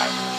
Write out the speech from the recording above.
Bye.